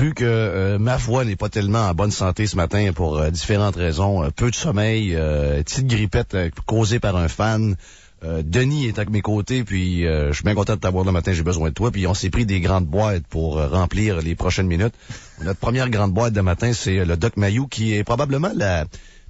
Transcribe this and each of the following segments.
vu que euh, ma voix n'est pas tellement en bonne santé ce matin pour euh, différentes raisons, euh, peu de sommeil, petite grippette causée par un fan. Denis est à mes côtés, puis je suis bien content de t'avoir le matin, j'ai besoin de toi. Puis on s'est pris des grandes boîtes pour remplir les prochaines minutes. Notre première grande boîte de matin, c'est le Doc Mayou, qui est probablement la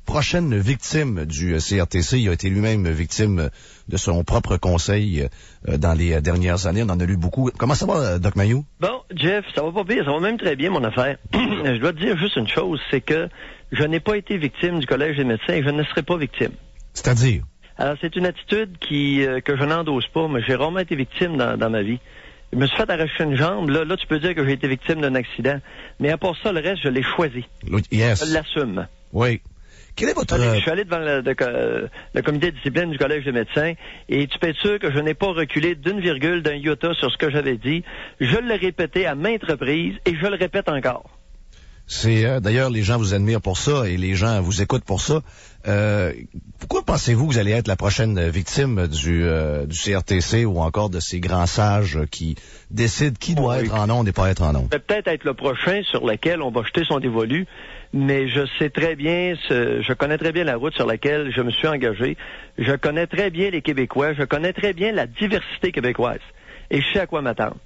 prochaine victime du CRTC. Il a été lui-même victime de son propre conseil euh, dans les dernières années. On en a lu beaucoup. Comment ça va, Doc Mayou? Bon, Jeff, ça va pas bien. Ça va même très bien, mon affaire. je dois te dire juste une chose, c'est que je n'ai pas été victime du Collège des médecins et je ne serai pas victime. C'est-à-dire? Alors, c'est une attitude qui euh, que je n'endosse pas, mais j'ai rarement été victime dans, ma vie. Je me suis fait arracher une jambe. Là, là tu peux dire que j'ai été victime d'un accident. Mais à part ça, le reste, je l'ai choisi. Yes. Je l'assume. Oui. Quel est votre... Je suis allé devant le, comité de discipline du Collège des médecins et tu peux être sûr que je n'ai pas reculé d'une virgule, d'un iota sur ce que j'avais dit. Je l'ai répété à maintes reprises et je le répète encore. C'est euh, d'ailleurs les gens vous admirent pour ça et les gens vous écoutent pour ça. Euh, pourquoi pensez-vous que vous allez être la prochaine victime du, euh, du CRTC ou encore de ces grands sages qui décident qui doit être en onde et pas être en onde? Peut-être être le prochain sur lequel on va jeter son dévolu mais je sais très bien, ce, je connais très bien la route sur laquelle je me suis engagé. Je connais très bien les Québécois, je connais très bien la diversité québécoise, et je sais à quoi m'attendre.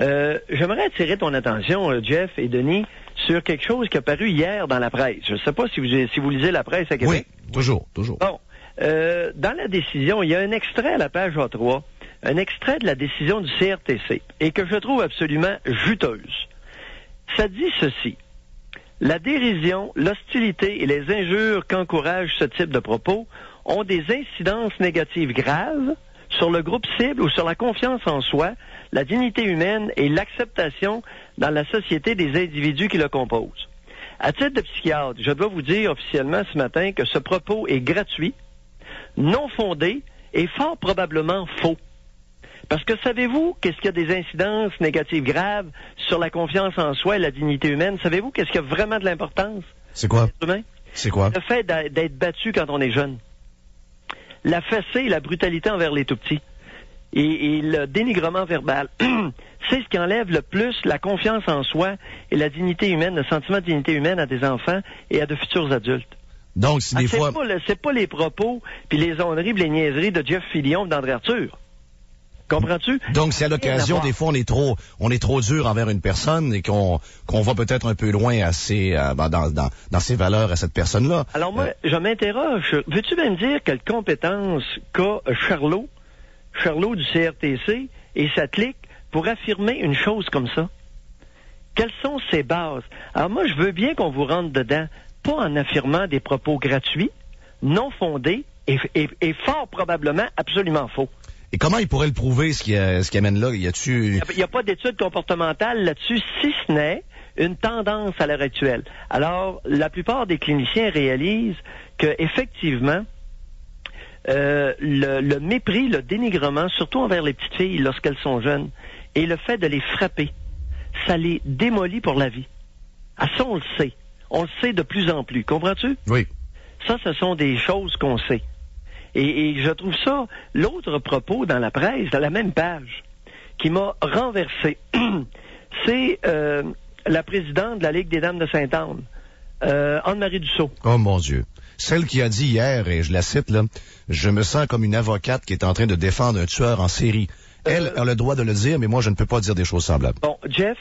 Euh, J'aimerais attirer ton attention, euh, Jeff et Denis, sur quelque chose qui a paru hier dans la presse. Je ne sais pas si vous, si vous lisez la presse à Québec. Oui, toujours, toujours. Bon, euh, dans la décision, il y a un extrait à la page A3, un extrait de la décision du CRTC, et que je trouve absolument juteuse. Ça dit ceci. La dérision, l'hostilité et les injures qu'encourage ce type de propos ont des incidences négatives graves sur le groupe cible ou sur la confiance en soi, la dignité humaine et l'acceptation dans la société des individus qui le composent. À titre de psychiatre, je dois vous dire officiellement ce matin que ce propos est gratuit, non fondé et fort probablement faux. Parce que savez-vous qu'est-ce qu'il y a des incidences négatives graves sur la confiance en soi et la dignité humaine? Savez-vous qu'est-ce qui a vraiment de l'importance? C'est quoi? C'est quoi? Le fait d'être battu quand on est jeune. La fessée et la brutalité envers les tout-petits. Et, le dénigrement verbal. C'est ce qui enlève le plus la confiance en soi et la dignité humaine, le sentiment de dignité humaine à des enfants et à de futurs adultes. Donc, c'est des ah, fois... C'est pas, les propos puis les onneries les niaiseries de Jeff Fillion d'André Arthur. Comprends-tu? Donc, c'est à l'occasion, des fois, on est trop, on est trop dur envers une personne et qu'on, qu'on va peut-être un peu loin à ses, euh, ben, dans, dans, dans, ses valeurs à cette personne-là. Alors, moi, euh, je m'interroge. Veux-tu bien me dire quelle compétence qu'a Charlot, Charlot du CRTC et sa clique pour affirmer une chose comme ça? Quelles sont ses bases? Alors, moi, je veux bien qu'on vous rentre dedans, pas en affirmant des propos gratuits, non fondés et, et fort probablement absolument faux. Et comment il pourrait le prouver, ce qui, ce qui amène là? Y a-tu... Il n'y a, pas d'études comportementales là-dessus, si ce n'est une tendance à l'heure actuelle. Alors, la plupart des cliniciens réalisent que effectivement, euh, le, mépris, le dénigrement, surtout envers les petites filles lorsqu'elles sont jeunes, et le fait de les frapper, ça les démolit pour la vie. À ça, on le sait. On le sait de plus en plus. Comprends-tu? Oui. Ça, ce sont des choses qu'on sait. Et, je trouve ça, l'autre propos dans la presse, dans la même page, qui m'a renversé, c'est euh, la présidente de la Ligue des Dames de Sainte-Anne, euh, Anne-Marie Dussault. Oh mon Dieu. Celle qui a dit hier, et je la cite là, je me sens comme une avocate qui est en train de défendre un tueur en série. Elle euh, a le droit de le dire, mais moi je ne peux pas dire des choses semblables. Bon, Jeff,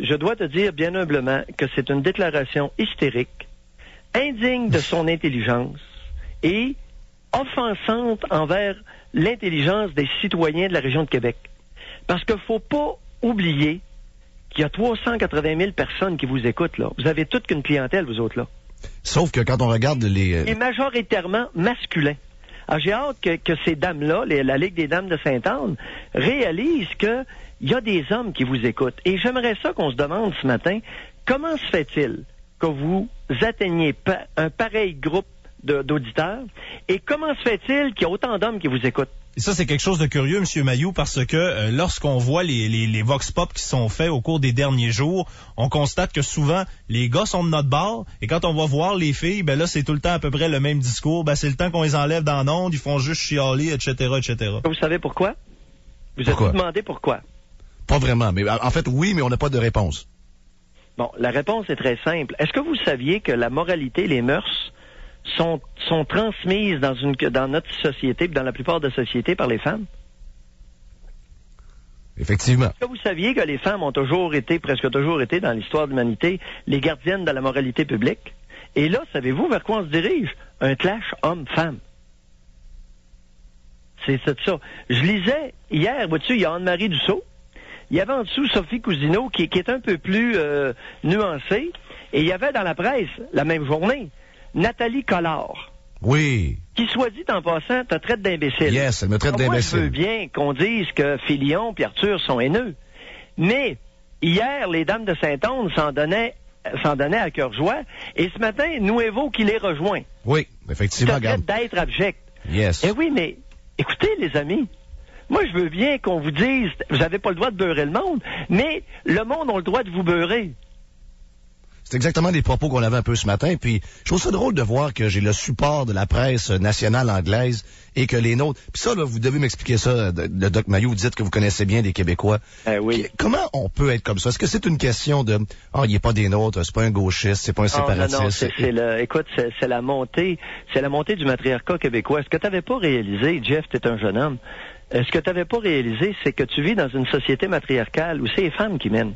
je dois te dire bien humblement que c'est une déclaration hystérique, indigne de son intelligence et offensante envers l'intelligence des citoyens de la région de Québec. Parce qu'il ne faut pas oublier qu'il y a 380 000 personnes qui vous écoutent, là. Vous avez toute qu'une clientèle, vous autres, là. Sauf que quand on regarde les... Euh, Et majoritairement masculins. Alors, j'ai hâte que, ces dames-là, la Ligue des Dames de Sainte-Anne, réalisent qu'il y a des hommes qui vous écoutent. Et j'aimerais ça qu'on se demande ce matin, comment se fait-il que vous atteigniez un pareil groupe d'auditeurs. Et comment se fait-il qu'il y a autant d'hommes qui vous écoutent? Et ça, c'est quelque chose de curieux, Monsieur Mayou, parce que euh, lorsqu'on voit les, les, vox pop qui sont faits au cours des derniers jours, on constate que souvent, les gars sont de notre bord, et quand on va voir les filles, ben là, c'est tout le temps à peu près le même discours. Ben, c'est le temps qu'on les enlève dans l'onde, ils font juste chialer, etc., etc. Vous savez pourquoi? Vous avez demandé pourquoi? Pas vraiment, mais en fait, oui, mais on n'a pas de réponse. Bon, la réponse est très simple. Est-ce que vous saviez que la moralité, les mœurs, sont, sont transmises dans, une, dans notre société, dans la plupart des sociétés, par les femmes? Effectivement. Est-ce que vous saviez que les femmes ont toujours été, presque toujours été, dans l'histoire de l'humanité, les gardiennes de la moralité publique? Et là, savez-vous vers quoi on se dirige? Un clash homme-femme. C'est ça. Je lisais hier, vois-tu, il y a Anne-Marie Dussault. Il y avait en dessous Sophie Cousineau qui, est un peu plus euh, nuancée. Et il y avait dans la presse, la même journée, Nathalie Collard. Oui. Qui, soit dit en passant, te traite d'imbécile. Yes, elle me traite d'imbécile. je veux bien qu'on dise que Filion et Arthur sont haineux. Mais, hier, les dames de Saint-Onge s'en donnaient s'en donnaient à cœur joie. Et ce matin, Nuevo qui les rejoint. Oui, effectivement. d'être abject. Yes. Eh oui, mais écoutez, les amis, moi, je veux bien qu'on vous dise, vous n'avez pas le droit de beurrer le monde, mais le monde a le droit de vous beurrer. C'est exactement les propos qu'on avait un peu ce matin. Puis je trouve ça drôle de voir que j'ai le support de la presse nationale anglaise et que les nôtres. Puis ça, là, vous devez m'expliquer ça, le Doc Mayou. Vous dites que vous connaissez bien les Québécois. Eh oui. Comment on peut être comme ça? Est-ce que c'est une question de oh, il n'est pas des nôtres, c'est pas un gauchiste, c'est pas un séparatiste non, non, c'est, le, écoute, c'est, la montée, c'est la montée du matriarcat québécois. Est-ce que tu n'avais pas réalisé, Jeff, tu es un jeune homme. Ce que tu n'avais pas réalisé, c'est que tu vis dans une société matriarcale où c'est les femmes qui mènent?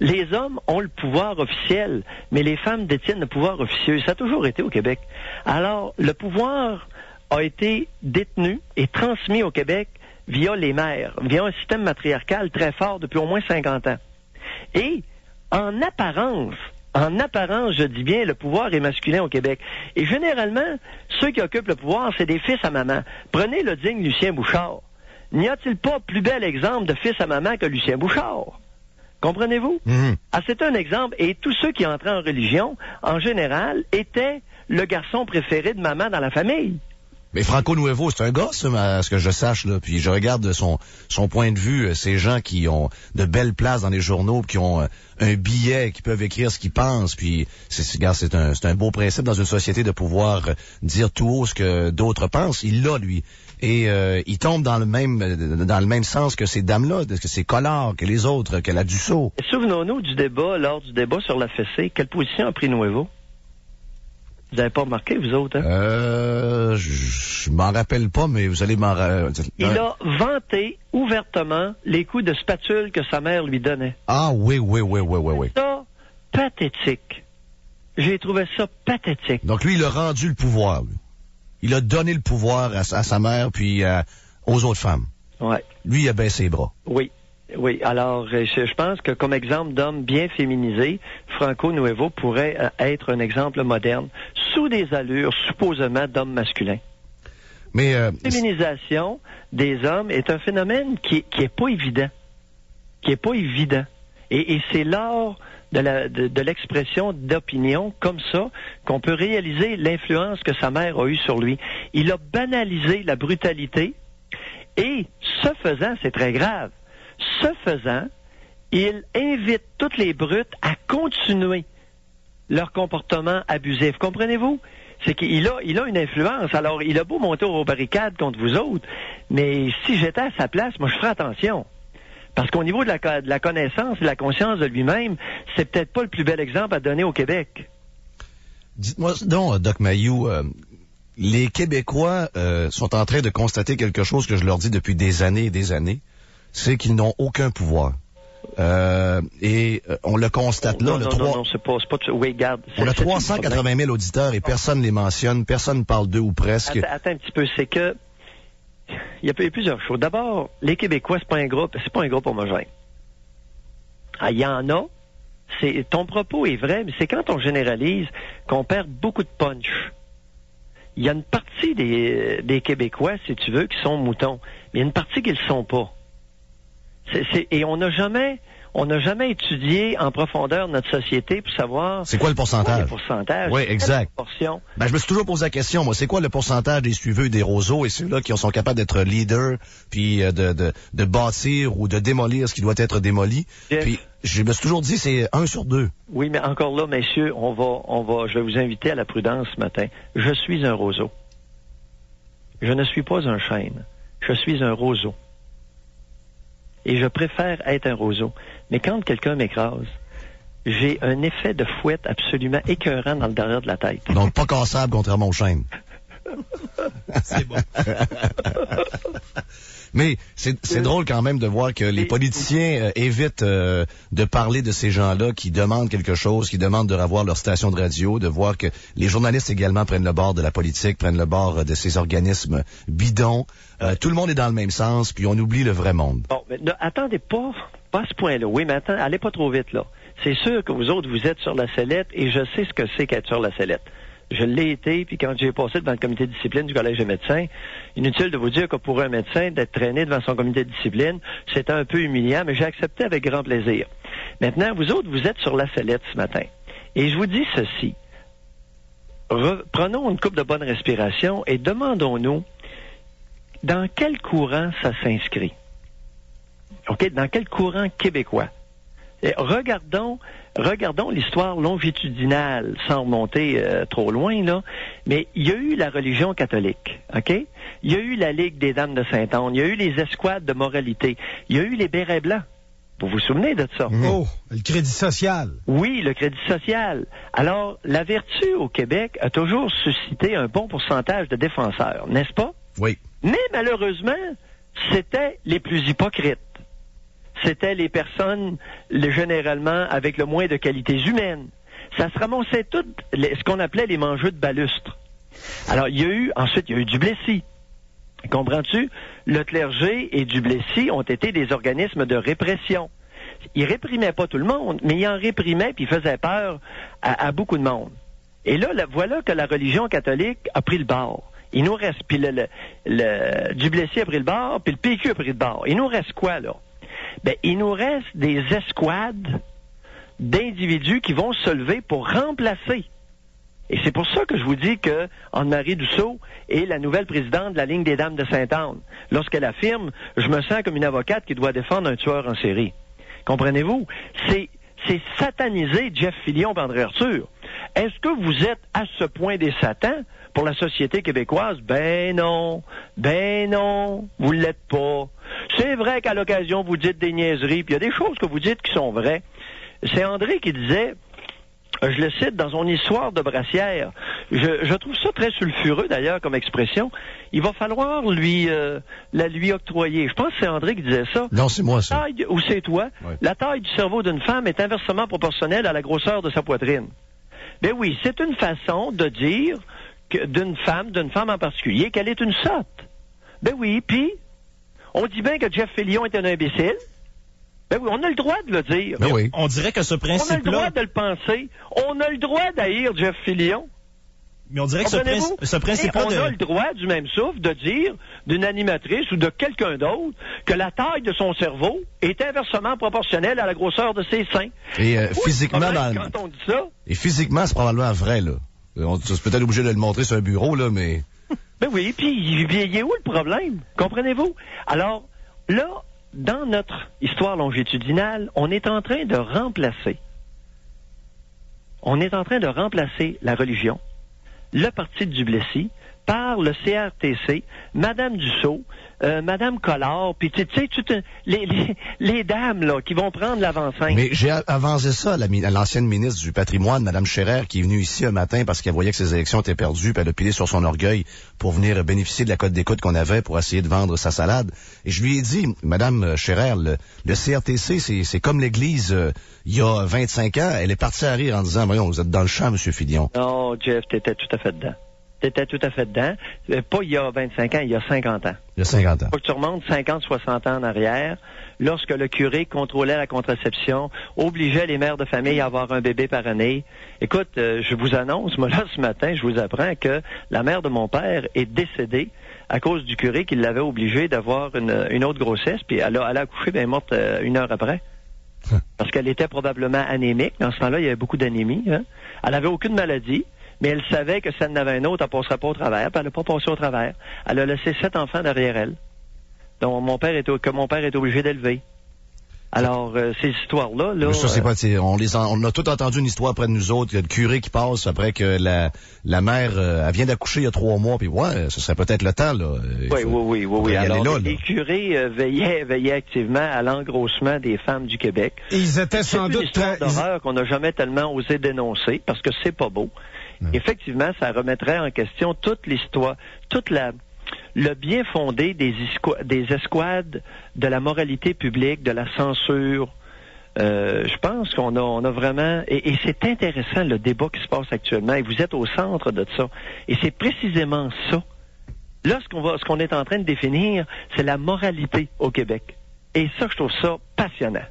Les hommes ont le pouvoir officiel, mais les femmes détiennent le pouvoir officieux. Ça a toujours été au Québec. Alors, le pouvoir a été détenu et transmis au Québec via les mères, via un système matriarcal très fort depuis au moins 50 ans. Et, en apparence, en apparence, je dis bien, le pouvoir est masculin au Québec. Et généralement, ceux qui occupent le pouvoir, c'est des fils à maman. Prenez le digne Lucien Bouchard. N'y a-t-il pas plus bel exemple de fils à maman que Lucien Bouchard? Comprenez-vous? Mhm. Ah, c'est un exemple. Et tous ceux qui entraient en religion, en général, étaient le garçon préféré de maman dans la famille. Mais Franco Nuevo, c'est un gars, à ce que je sache, là. Puis je regarde son, son point de vue, euh, ces gens qui ont de belles places dans les journaux, qui ont euh, un billet, qui peuvent écrire ce qu'ils pensent. Puis c'est, c'est un, c'est un beau principe dans une société de pouvoir euh, dire tout haut ce que d'autres pensent. Il l'a, lui. Et il tombe dans le même dans le même sens que ces dames-là, que ces collards, que les autres, que la Dussault. Souvenons-nous du débat, lors du débat sur la fessée, quelle position a pris Nuevo? Vous n'avez pas remarqué, vous autres, hein? Euh, je m'en rappelle pas, mais vous allez m'en... Il a vanté ouvertement les coups de spatule que sa mère lui donnait. Ah oui, oui, oui, oui, oui, oui. Ça, pathétique. J'ai trouvé ça pathétique. Donc lui, il a rendu le pouvoir. Lui. Il a donné le pouvoir à, sa mère puis euh, aux autres femmes. Ouais. Lui, il a baissé les bras. Oui. Oui, alors euh, je, pense que comme exemple d'homme bien féminisé, Franco Nuevo pourrait euh, être un exemple moderne, sous des allures supposément d'homme masculin. Mais euh, la féminisation des hommes est un phénomène qui, qui est pas évident, qui est pas évident, et, c'est lors de l'expression d'opinion comme ça qu'on peut réaliser l'influence que sa mère a eue sur lui. Il a banalisé la brutalité et ce faisant, c'est très grave ce faisant, il invite toutes les brutes à continuer leur comportement abusif. Comprenez-vous? C'est qu'il a, il a une influence. Alors, il a beau monter aux barricades contre vous autres, mais si j'étais à sa place, moi, je ferais attention. Parce qu'au niveau de la, de la connaissance et de la conscience de lui-même, c'est peut-être pas le plus bel exemple à donner au Québec. Dites-moi donc, Doc Mayou, euh, les Québécois euh, sont en train de constater quelque chose que je leur dis depuis des années et des années c'est qu'ils n'ont aucun pouvoir. Euh, et euh, on le constate là. Non, non, non, c'est pas, pas, oui, garde. On a 380 000 auditeurs et personne ne les mentionne, personne ne parle d'eux ou presque. Attends, un petit peu, c'est que il y a plusieurs choses. D'abord, les Québécois, c'est pas un groupe, c'est pas un groupe homogène. Ah, il y en a. C'est, ton propos est vrai, mais c'est quand on généralise qu'on perd beaucoup de punch. Il y a une partie des, des Québécois, si tu veux, qui sont moutons, mais il y a une partie qui ne le sont pas et on n'a jamais, on n'a jamais étudié en profondeur notre société pour savoir. C'est quoi le pourcentage? le pourcentage? Oui, exact. Ben, je me suis toujours posé la question, moi, c'est quoi le pourcentage des suiveux des roseaux et ceux-là qui sont capables d'être leaders, puis euh, de, de, de, bâtir ou de démolir ce qui doit être démoli? Puis, je me suis toujours dit, c'est un sur deux. Oui, mais encore là, messieurs, on va, on va, je vais vous inviter à la prudence ce matin. Je suis un roseau. Je ne suis pas un chêne. Je suis un roseau et je préfère être un roseau. Mais quand quelqu'un m'écrase, j'ai un effet de fouette absolument écœurant dans le derrière de la tête. Donc, pas cassable contrairement aux chaînes. C'est bon. Mais c'est drôle quand même de voir que les politiciens euh, évitent euh, de parler de ces gens-là qui demandent quelque chose, qui demandent de revoir leur station de radio, de voir que les journalistes également prennent le bord de la politique, prennent le bord de ces organismes bidons. Euh, tout le monde est dans le même sens, puis on oublie le vrai monde. Bon, mais ne, attendez pas, pas à ce point-là. Oui, mais attends, allez pas trop vite là. C'est sûr que vous autres, vous êtes sur la sellette et je sais ce que c'est qu'être sur la sellette. Je l'ai été, puis quand j'ai passé devant le comité de discipline du Collège des médecins, inutile de vous dire que pour un médecin, d'être traîné devant son comité de discipline, c'était un peu humiliant, mais j'ai accepté avec grand plaisir. Maintenant, vous autres, vous êtes sur la sellette ce matin. Et je vous dis ceci. prenons une coupe de bonne respiration et demandons-nous dans quel courant ça s'inscrit? OK? Dans quel courant québécois? regardons, regardons l'histoire longitudinale, sans remonter euh, trop loin, là. Mais il y a eu la religion catholique, OK? Il y a eu la Ligue des Dames de Saint-Anne, il y a eu les escouades de moralité, il y a eu les bérets blancs. Vous vous souvenez de ça? Oh, le crédit social. Oui, le crédit social. Alors, la vertu au Québec a toujours suscité un bon pourcentage de défenseurs, n'est-ce pas? Oui. Mais malheureusement, c'était les plus hypocrites c'était les personnes généralement avec le moins de qualités humaines. Ça se ramassait tout ce qu'on appelait les mangeux de balustre. Alors, il y a eu, ensuite, il y a eu Duplessis. Comprends-tu? Le clergé et Duplessis ont été des organismes de répression. Ils réprimaient pas tout le monde, mais ils en réprimaient puis ils faisaient peur à, beaucoup de monde. Et là, voilà que la religion catholique a pris le bord. Il nous reste, puis le, le, Duplessis a pris le bord, puis le PQ a pris le bord. Il nous reste quoi, là? Ben, il nous reste des escouades d'individus qui vont se lever pour remplacer. Et c'est pour ça que je vous dis que Anne-Marie Dussault est la nouvelle présidente de la ligne des Dames de Sainte-Anne. Lorsqu'elle affirme, je me sens comme une avocate qui doit défendre un tueur en série. Comprenez-vous? C'est, c'est sataniser Jeff Fillion et André Arthur. Est-ce que vous êtes à ce point des satans pour la société québécoise? Ben non. Ben non. Vous l'êtes pas. C'est vrai qu'à l'occasion, vous dites des niaiseries, puis il y a des choses que vous dites qui sont vraies. C'est André qui disait, je le cite dans son histoire de brassière. Je, trouve ça très sulfureux d'ailleurs comme expression. Il va falloir lui euh, la lui octroyer. Je pense que c'est André qui disait ça. Non, c'est moi ça. ou c'est toi. La taille du cerveau d'une femme est inversement proportionnelle à la grosseur de sa poitrine. Ben oui, c'est une façon de dire d'une femme, d'une femme en particulier, qu'elle est une sotte. Ben oui, puis on dit bien que Jeff Fillion est un imbécile. Ben oui, on a le droit de le dire. Ben oui. On dirait que ce principe-là... On a le droit de le penser. On a le droit d'haïr Jeff Fillion. Mais on dirait que ce, principe-là... On a le droit, du même souffle, de dire d'une animatrice ou de quelqu'un d'autre que la taille de son cerveau est inversement proportionnelle à la grosseur de ses seins. Et euh, physiquement... Dans... Quand on dit ça... Et physiquement, c'est probablement vrai, là. On est peut-être obligé de le montrer sur un bureau, là, mais... Ben oui, puis il est où le problème? Comprenez-vous? Alors, là, dans notre histoire longitudinale, on est en train de remplacer, on est en train de remplacer la religion, le parti de Duplessis, par le CRTC, Madame Dussault, euh, Madame Collard, puis tu sais, les, les, les, dames là qui vont prendre l'avant-scène. Mais j'ai avancé ça à l'ancienne ministre du patrimoine, Madame Scherer, qui est venue ici un matin parce qu'elle voyait que ses élections étaient perdues, puis elle a pilé sur son orgueil pour venir bénéficier de la cote d'écoute qu'on avait pour essayer de vendre sa salade. Et je lui ai dit, Madame Scherer, le, le CRTC, c'est comme l'Église euh, il y a 25 ans. Elle est partie à rire en disant, voyons, vous êtes dans le champ, Monsieur Filion. Non, Jeff, t'étais tout à fait dedans. T'étais tout à fait dedans. Euh, pas il y a 25 ans, il y a 50 ans. Il y a 50 ans. Faut que tu remontes 50, 60 ans en arrière, lorsque le curé contrôlait la contraception, obligeait les mères de famille à avoir un bébé par année. Écoute, euh, je vous annonce, moi là, ce matin, je vous apprends que la mère de mon père est décédée à cause du curé qui l'avait obligée d'avoir une, autre grossesse, puis elle a, elle a accouché, bien morte euh, une heure après. Hein. Parce qu'elle était probablement anémique. Dans ce temps-là, il y avait beaucoup d'anémie. Hein. Elle avait aucune maladie mais elle savait que si elle en avait un autre, elle ne passerait pas au travers, puis elle n'a pas passé au travers. Elle a laissé sept enfants derrière elle, dont mon père était, que mon père est obligé d'élever. Alors, euh, ces histoires-là, là, Mais ça, c'est euh, pas, c'est- on les, en- on a tout entendu une histoire près de nous autres. Il y a le curé qui passe après que la, la mère, euh, elle vient d'accoucher il y a trois mois, puis ouais, ce serait peut-être le temps, là. Oui, faut- oui, oui, oui, oui. Alors, là, les là. curés euh, veillaient, veillaient activement à l'engrossement des femmes du Québec. Ils étaient C'est sans une doute histoire très... ils- d'horreur qu'on n'a jamais tellement osé dénoncer parce que c'est pas beau. Effectivement, ça remettrait en question toute l'histoire, toute la le bien fondé des, des escouades de la moralité publique, de la censure. Euh, je pense qu'on a, on a vraiment et, et c'est intéressant le débat qui se passe actuellement et vous êtes au centre de ça et c'est précisément ça. Là, ce qu'on va, ce qu'on est en train de définir, c'est la moralité au Québec. Et ça, je trouve ça passionnant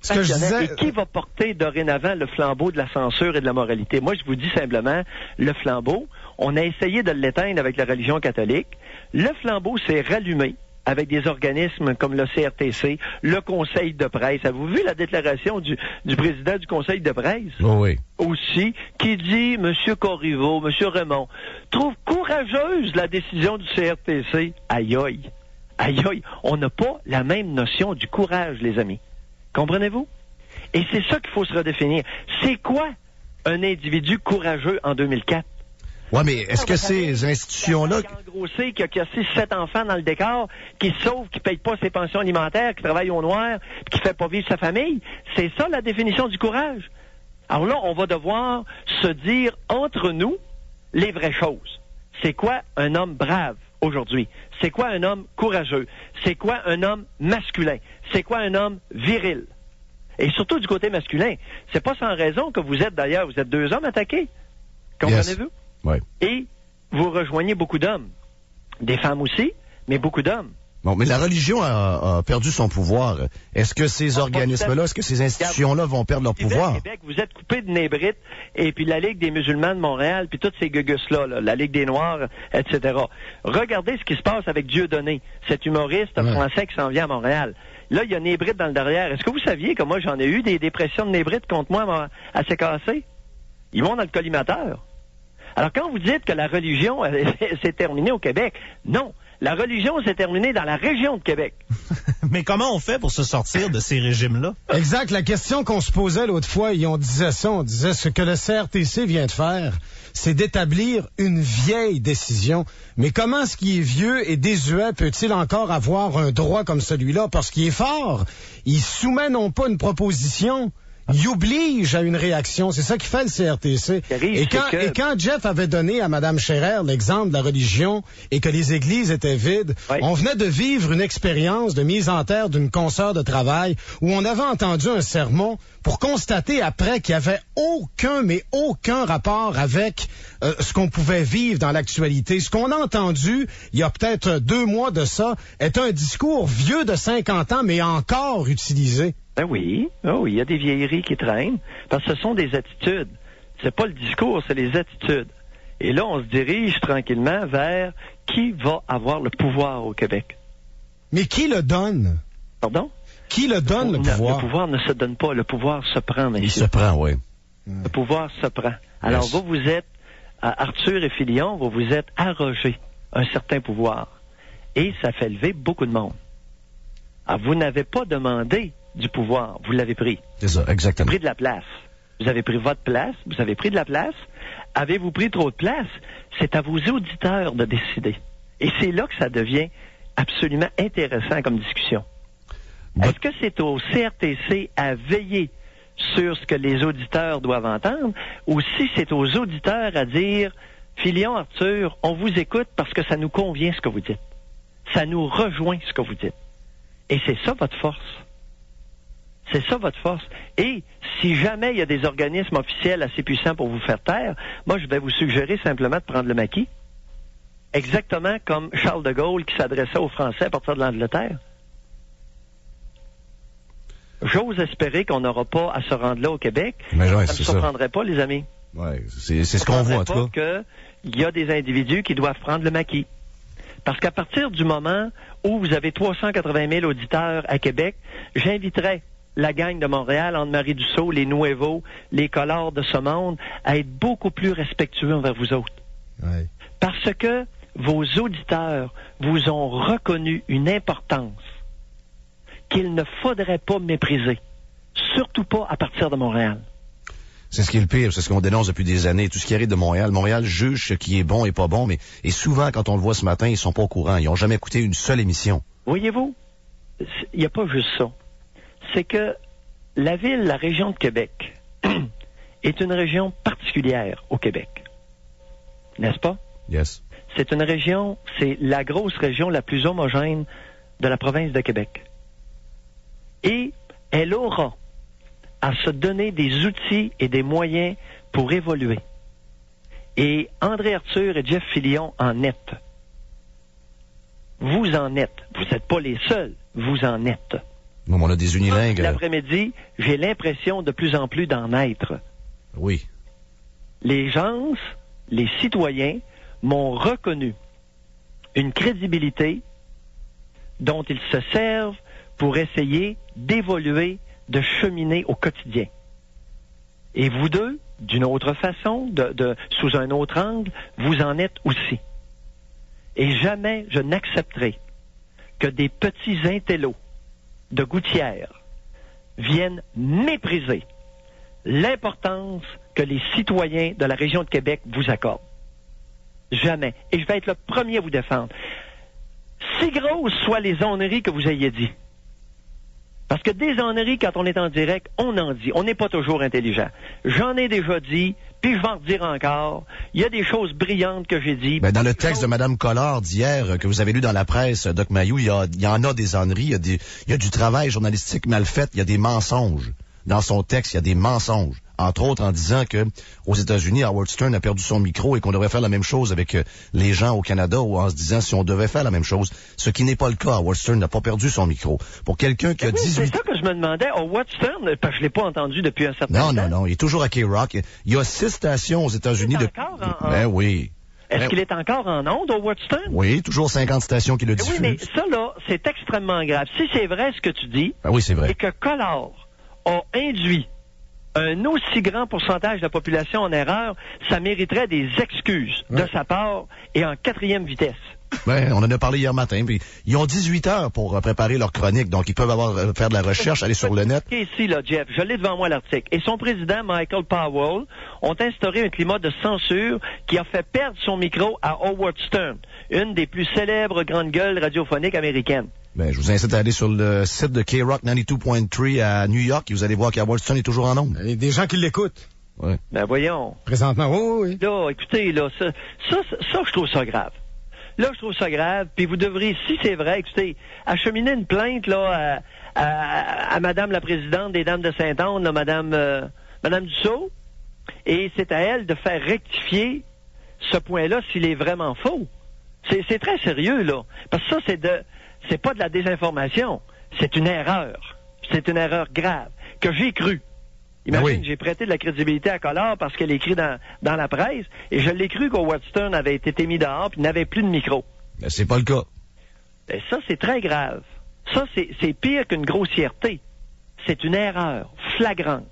Ce que je passionnant. disais... Et qui va porter dorénavant le flambeau de la censure et de la moralité? Moi, je vous dis simplement, le flambeau, on a essayé de l'éteindre avec la religion catholique. Le flambeau s'est rallumé avec des organismes comme le CRTC, le Conseil de presse. Avez-vous vu la déclaration du, du président du Conseil de presse? Oh, oui. aussi, qui dit, Monsieur Corriveau, Monsieur Raymond, trouve courageuse la décision du CRTC. Aïe aïe. Aïe aïe. On n'a pas la même notion du courage, les amis. Comprenez-vous? Et c'est ça qu'il faut se redéfinir. C'est quoi un individu courageux en 2004? Ouais, mais est-ce que ces institutions-là, Qui a engrossé, qui a cassé sept enfants dans le décor, qui sauve, qui paye pas ses pensions alimentaires, qui travaille au noir, qui fait pas vivre sa famille, c'est ça la définition du courage. Alors là, on va devoir se dire entre nous les vraies choses. C'est quoi un homme brave? Aujourd'hui? C'est quoi un homme courageux? C'est quoi un homme masculin? C'est quoi un homme viril? Et surtout du côté masculin. C'est pas sans raison que vous êtes d'ailleurs, vous êtes deux hommes attaqués. Comprenez-vous? Ouais. Et vous rejoignez beaucoup d'hommes. Des femmes aussi, mais beaucoup d'hommes. Bon, mais la religion a, a perdu son pouvoir. Est-ce que ces Ah, organismes-là, est-ce que ces institutions-là vont perdre leur Québec, pouvoir? Québec, vous êtes coupé de Nébrite et puis la Ligue des musulmans de Montréal, puis toutes ces gugus-là, là, la Ligue des Noirs, etc. Regardez ce qui se passe avec Dieudonné, cet humoriste Ouais. français qui s'en vient à Montréal. Là, il y a Nébrite dans le derrière. Est-ce que vous saviez que moi, j'en ai eu des dépressions de Nébrite contre moi à CKC? Ils vont dans le collimateur. Alors, quand vous dites que la religion s'est terminée au Québec, non. La religion s'est terminée dans la région de Québec. Mais comment on fait pour se sortir de ces régimes-là? Exact. La question qu'on se posait l'autre fois, et on disait ça, on disait ce que le CRTC vient de faire, c'est d'établir une vieille décision. Mais comment ce qui est vieux et désuet peut-il encore avoir un droit comme celui-là? Parce qu'il est fort. Il soumet non pas une proposition, il oblige à une réaction. C'est ça qui fait le CRTC. arrive, Et quand, que- et quand Jeff avait donné à Mme Scherer l'exemple de la religion et que les églises étaient vides, Oui. on venait de vivre une expérience de mise en terre d'une consoeur de travail où on avait entendu un sermon pour constater après qu'il n'y avait aucun, mais aucun rapport avec euh, ce qu'on pouvait vivre dans l'actualité. Ce qu'on a entendu il y a peut-être deux mois de ça est un discours vieux de 50 ans, mais encore utilisé. Ben oui, ah oui, il y a des vieilleries qui traînent, parce que ce sont des attitudes. C'est pas le discours, c'est les attitudes. Et là, on se dirige tranquillement vers qui va avoir le pouvoir au Québec. Mais qui le donne? Pardon? Qui le donne, le pouvoir? Le pouvoir ne se donne pas, le pouvoir se prend, Il se prend, oui. Le pouvoir se prend. Alors, Yes. vous, vous êtes, Arthur et Filion, vous vous êtes arrogé un certain pouvoir. Et ça fait lever beaucoup de monde. Alors, vous n'avez pas demandé du pouvoir, vous l'avez pris. C'est ça, exactement. pris de la place. Vous avez pris votre place, vous avez pris de la place. Avez-vous pris trop de place? C'est à vos auditeurs de décider. Et c'est là que ça devient absolument intéressant comme discussion. Est-ce que c'est au CRTC à veiller sur ce que les auditeurs doivent entendre ou si c'est aux auditeurs à dire Filion, Arthur, on vous écoute parce que ça nous convient ce que vous dites. Ça nous rejoint ce que vous dites. Et c'est ça votre force. C'est ça votre force. Et si jamais il y a des organismes officiels assez puissants pour vous faire taire, moi je vais vous suggérer simplement de prendre le maquis. Exactement comme Charles de Gaulle qui s'adressait aux Français à partir de l'Angleterre. J'ose espérer qu'on n'aura pas à se rendre là au Québec. Mais ouais, ça ne me ça. surprendrait pas, les amis. Ouais, c'est ce qu'on voit, en tout cas. qu'il y a des individus qui doivent prendre le maquis. Parce qu'à partir du moment où vous avez 380 000 auditeurs à Québec, j'inviterais la gang de Montréal, Anne-Marie Dussault, les Nouveaux, les Collards de ce monde, à être beaucoup plus respectueux envers vous autres. Ouais. Parce que vos auditeurs vous ont reconnu une importance qu'il ne faudrait pas mépriser. Surtout pas à partir de Montréal. C'est ce qui est le pire, c'est ce qu'on dénonce depuis des années. Tout ce qui arrive de Montréal, Montréal juge ce qui est bon et pas bon, mais et souvent, quand on le voit ce matin, ils sont pas au courant. Ils ont jamais écouté une seule émission. Voyez-vous, il n'y a pas juste ça. C'est que la ville, la région de Québec, est une région particulière au Québec. N'est-ce pas? Yes. C'est une région, c'est la grosse région la plus homogène de la province de Québec. Et elle aura à se donner des outils et des moyens pour évoluer. Et André Arthur et Jeff Fillion en êtes. Vous en êtes. Vous n'êtes pas les seuls. Vous en êtes. On a des unilingues. L'après-midi, j'ai l'impression de plus en plus d'en être. Oui. Les gens, les citoyens, m'ont reconnu une crédibilité dont ils se servent pour essayer d'évoluer, de cheminer au quotidien. Et vous deux, d'une autre façon, de, sous un autre angle, vous en êtes aussi. Et jamais je n'accepterai que des petits intellos de gouttière viennent mépriser l'importance que les citoyens de la région de Québec vous accordent. Jamais. Et je vais être le premier à vous défendre. Si grosses soient les onneries que vous ayez dit, parce que des enneries, quand on est en direct, on en dit. On n'est pas toujours intelligent. J'en ai déjà dit, puis je vais en redire encore. Il y a des choses brillantes que j'ai dit. Ben, dans le texte de Mme Collard d'hier, que vous avez lu dans la presse, Doc Mayou, il y, en a des enneries, il y a du travail journalistique mal fait, il y a des mensonges. Dans son texte, il y a des mensonges entre autres en disant que aux États-Unis, Howard Stern a perdu son micro et qu'on devrait faire la même chose avec euh, les gens au Canada ou en se disant si on devait faire la même chose, ce qui n'est pas le cas. Howard Stern n'a pas perdu son micro. Pour quelqu'un qui a 18... C'est ça que je me demandais. Howard Stern, parce que je l'ai pas entendu depuis un certain temps. Non, non, non. Il est toujours à K-Rock. Il y a six stations aux États-Unis. De... En... Ben oui. Est-ce qu'il est encore en onde, Howard Stern? Oui, toujours 50 stations qui le diffusent. Oui, mais ça, là, c'est extrêmement grave. Si c'est vrai ce que tu dis, ben oui, c'est vrai. et que Collard a induit un aussi grand pourcentage de la population en erreur, ça mériterait des excuses de sa part et en quatrième vitesse. Ben, on en a parlé hier matin. Puis ils ont 18 heures pour euh, préparer leur chronique, donc ils peuvent avoir euh, faire de la recherche, aller sur le net. Ici, là, Jeff, je l'ai devant moi l'article. Et son président, Michael Powell, ont instauré un climat de censure qui a fait perdre son micro à Howard Stern, une des plus célèbres grandes gueules radiophoniques américaines. Ben, je vous incite à aller sur le site de K-Rock 92.3 à New York et vous allez voir Stern est toujours en nombre. Il y a des gens qui l'écoutent. Ouais. Ben voyons. Présentement, oui, oui. Là, écoutez, là, ça, ça, ça, je trouve ça grave. Là, je trouve ça grave. Puis vous devriez, si c'est vrai, écoutez, acheminer une plainte là à, à, Madame la présidente des Dames de Saint-Anne, Madame euh, Madame Dussault, et c'est à elle de faire rectifier ce point-là s'il est vraiment faux. C'est très sérieux là, parce que ça c'est de, c'est pas de la désinformation, c'est une erreur, c'est une erreur grave que j'ai cru. Imagine, j'ai prêté de la crédibilité à Collard parce qu'elle écrit dans, dans la presse, et je l'ai cru qu'Howard Stern avait été mis dehors puis n'avait plus de micro. Mais c'est pas le cas. Ben, ça, c'est très grave. Ça, c'est pire qu'une grossièreté. C'est une erreur flagrante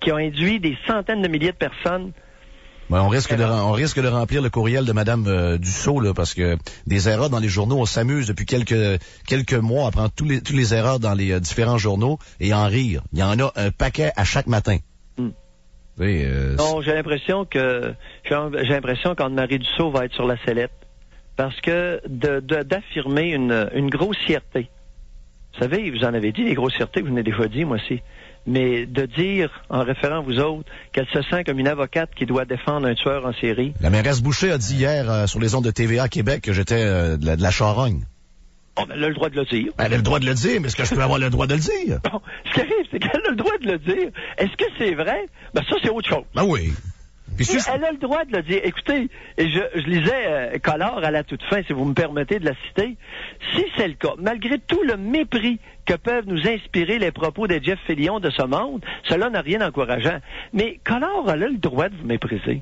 qui a induit des centaines de milliers de personnes on risque de on risque de remplir le courriel de Madame euh, Dussault là, parce que des erreurs dans les journaux, on s'amuse depuis quelques quelques mois à prendre tous les tous les erreurs dans les euh, différents journaux et en rire. Il y en a un paquet à chaque matin. Hmm. Euh, non, j'ai l'impression que j'ai l'impression qu'Anne-Marie Dussault va être sur la sellette parce que d'affirmer une, une grossièreté. Vous savez, vous en avez dit des grossièretés, vous venez déjà dit, moi aussi mais de dire, en référant vous autres, qu'elle se sent comme une avocate qui doit défendre un tueur en série. La mairesse Boucher a dit hier euh, sur les ondes de TVA Québec que j'étais euh, de, la, charogne. Oh, ben, elle a le droit de le dire. Elle a le droit de le dire, mais est-ce que je peux avoir le droit de le dire? Bon, ce qui arrive, c'est qu'elle a le droit de le dire. Est-ce que c'est vrai? Ben, ça, c'est autre chose. Ben oui. Elle a le droit de le dire. Écoutez, et je, je lisais euh, Collard à la toute fin, si vous me permettez de la citer. Si c'est le cas, malgré tout le mépris que peuvent nous inspirer les propos de Jeff Fillion de ce monde, cela n'a rien d'encourageant. Mais Collard a le droit de vous mépriser.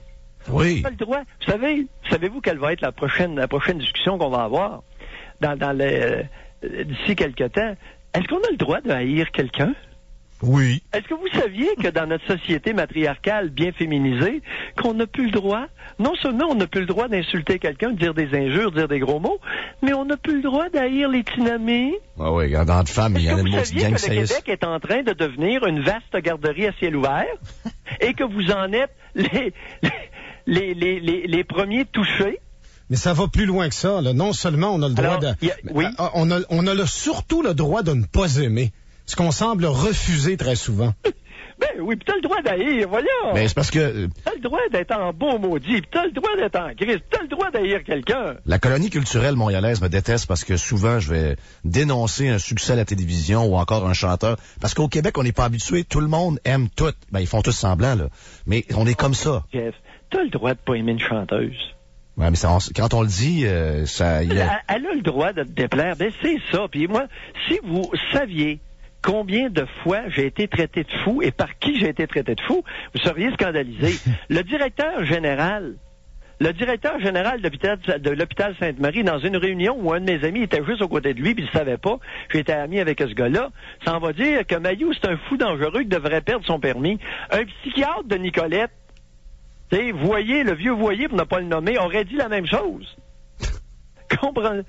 Oui. le droit. Vous savez, savez-vous quelle va être la prochaine, la prochaine discussion qu'on va avoir dans, dans euh, d'ici quelque temps? Est-ce qu'on a le droit de haïr quelqu'un? Oui. Est-ce que vous saviez que dans notre société matriarcale bien féminisée, qu'on n'a plus le droit, non seulement on n'a plus le droit d'insulter quelqu'un, de dire des injures, de dire des gros mots, mais on n'a plus le droit d'haïr les tinamés? Ah oui, dans de femmes, il y en a que une vous maudite saviez gang que qui le. Québec est en train de devenir une vaste garderie à ciel ouvert et que vous en êtes les, les, les, les, les premiers touchés? Mais ça va plus loin que ça. Là. Non seulement on a le droit Alors, de... a- oui. Ah, On a, on a le- surtout le droit de ne pas aimer. Ce qu'on semble refuser très souvent. Ben oui, pis t'as le droit d'haïr, voyons! Mais c'est parce que euh, T'as le droit d'être en beau maudit, pis t'as le droit d'être en Christ, t'as le droit d'haïr quelqu'un! la colonie culturelle montréalaise me déteste parce que souvent je vais dénoncer un succès à la télévision ou encore un chanteur. Parce qu'au Québec, on n'est pas habitué. Tout le monde aime tout. Ben, ils font tous semblant, là. Mais on est comme ça. Jeff, t'as le droit de pas aimer une chanteuse. Ouais, mais ça, on- quand on le dit, euh, ça, il y Elle, a- elle a le droit de te déplaire. Ben, c'est ça. Puis moi, si vous saviez combien de fois j'ai été traité de fou et par qui j'ai été traité de fou, vous seriez scandalisé. le directeur général, le directeur général de l'hôpital, Sainte-Marie, dans une réunion où un de mes amis était juste aux côtés de lui, puis il ne savait pas, j'étais ami avec ce gars-là, ça en va dire que Mayou, c'est un fou dangereux qui devrait perdre son permis. Un psychiatre de Nicolette, tu sais, voyez, le vieux voyer, pour ne pas le nommer, aurait dit la même chose. Comprends?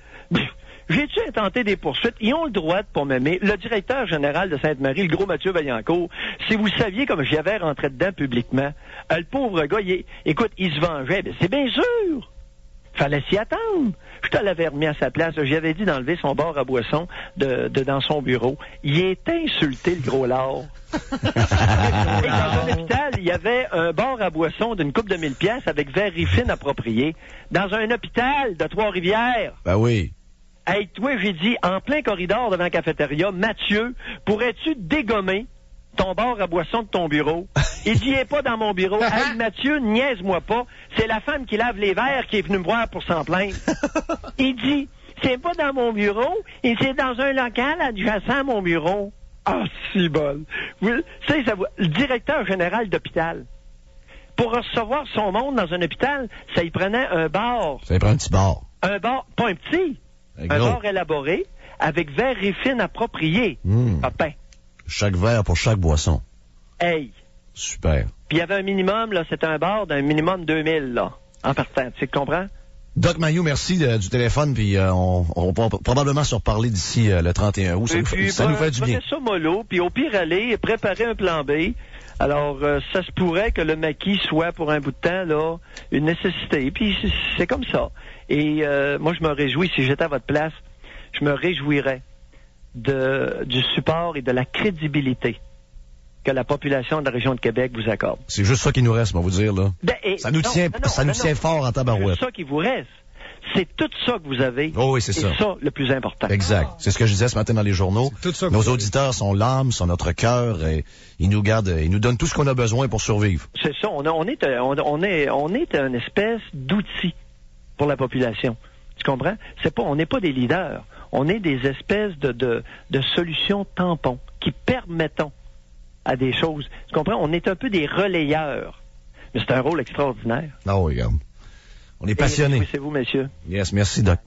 J'ai-tu intenté des poursuites? Ils ont le droit de pas m'aimer. Le directeur général de Sainte-Marie, le gros Mathieu Vaillancourt, si vous saviez comme j'y avais rentré dedans publiquement, euh, le pauvre gars, il est- écoute, il se vengeait. Ben, c'est bien sûr! Fallait s'y attendre. Je te l'avais remis à sa place. J'avais dit d'enlever son bord à boisson de, de dans son bureau. Il est insulté, le gros lard. Et dans un hôpital, il y avait un bar à boisson d'une coupe de mille pièces avec verre fine approprié. Dans un hôpital de Trois-Rivières. ben oui. Hey, toi, j'ai dit, en plein corridor devant la cafétéria, Mathieu, pourrais-tu dégommer ton bar à boisson de ton bureau? Il dit, il est pas dans mon bureau. Hey, Mathieu, niaise-moi pas. C'est la femme qui lave les verres qui est venue me voir pour s'en plaindre. Il dit, c'est pas dans mon bureau, et c'est dans un local adjacent à mon bureau. Ah, si bon. Vous ça le directeur général d'hôpital, pour recevoir son monde dans un hôpital, ça y prenait un bar. Ça prend un petit bar. Un bar, pas un petit, Un gros. bar élaboré avec verre et fine approprié. Hmm. Papin. Chaque verre pour chaque boisson. Hey. Super. Puis il y avait un minimum, là, c'était un bar d'un minimum 2000, là, en partant. Tu comprends? Doc Mayou, merci euh, du téléphone, puis euh, on, on va probablement se reparler d'ici euh, le 31 août. Ça, nous, puis, ça ben, nous fait du bien. ça mollo, puis au pire aller et préparer un plan B. Alors, euh, ça se pourrait que le maquis soit pour un bout de temps là une nécessité. Puis c'est comme ça. Et euh, moi, je me réjouis si j'étais à votre place, je me réjouirais de du support et de la crédibilité que la population de la région de Québec vous accorde. C'est juste ça qui nous reste, on va vous dire, là. Ben, et- Ça nous non, tient, non, non, ça nous tient fort en C'est tabarouette. ça qui vous reste. C'est tout ça que vous avez. Oh oui, c'est ça. ça, le plus important. Exact. C'est ce que je disais ce matin dans les journaux. C'est tout ça que Nos auditeurs sont l'âme, sont notre cœur, et ils nous gardent, ils nous donnent tout ce qu'on a besoin pour survivre. C'est ça. On, a- on est, un- on, on est, on est une espèce d'outil pour la population. Tu comprends? C'est pas, on n'est pas des leaders. On est des espèces de, de, de solutions tampons qui permettons à des choses. Tu comprends? On est un peu des relayeurs. Mais c'est un rôle extraordinaire. Ah oui, regarde. On est passionnés. C'est vous, messieurs. Yes, merci, Doc.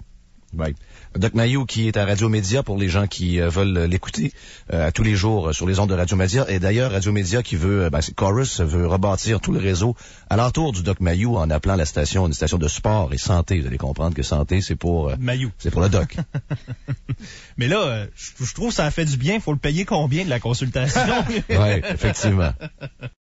Bye. Doc Mayou, qui est à Radio Média pour les gens qui euh, veulent l'écouter euh, à tous les jours euh, sur les ondes de Radio Média. Et d'ailleurs, Radio Média qui veut, euh, ben, Chorus veut rebâtir tout le réseau alentour du Doc Mayou en appelant la station une station de sport et santé. Vous allez comprendre que santé, c'est pour, euh, Mayou. c'est pour le Doc. Mais là, euh, je je trouve que ça a fait du bien. Faut le payer combien de la consultation? ouais, effectivement.